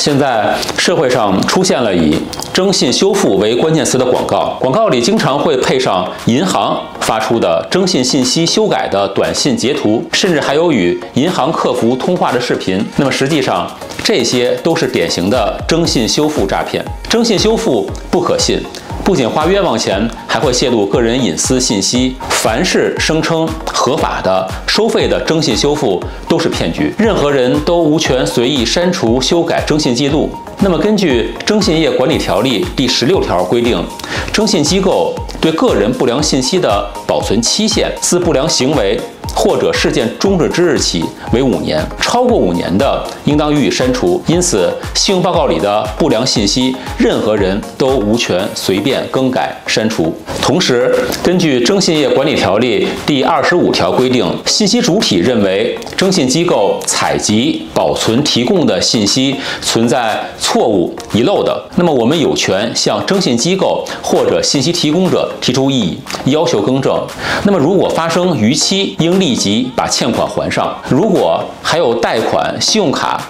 现在社会上出现了以征信修复为关键词的广告，广告里经常会配上银行发出的征信信息修改的短信截图，甚至还有与银行客服通话的视频。那么实际上，这些都是典型的征信修复诈骗。征信修复不可信。不仅花冤枉钱，还会泄露个人隐私信息。凡是声称合法的、收费的征信修复都是骗局，任何人都无权随意删除、修改征信记录。那么，根据《征信业管理条例》第十六条规定，征信机构对个人不良信息的保存期限，自不良行为。或者事件终止之日起为五年，超过五年的，应当予以删除。因此，信用报告里的不良信息，任何人都无权随便更改、删除。同时，根据《征信业管理条例》第二十五条规定，信息主体认为征信机构采集、保存、提供的信息存在错误、遗漏的，那么我们有权向征信机构或者信息提供者提出异议，要求更正。那么，如果发生逾期，应立即把欠款还上。如果还有贷款、信用卡，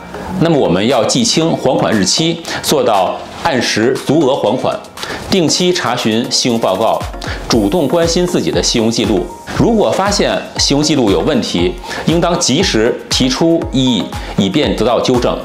那么我们要记清还款日期，做到按时足额还款，定期查询信用报告，主动关心自己的信用记录。如果发现信用记录有问题，应当及时提出异议，以便得到纠正。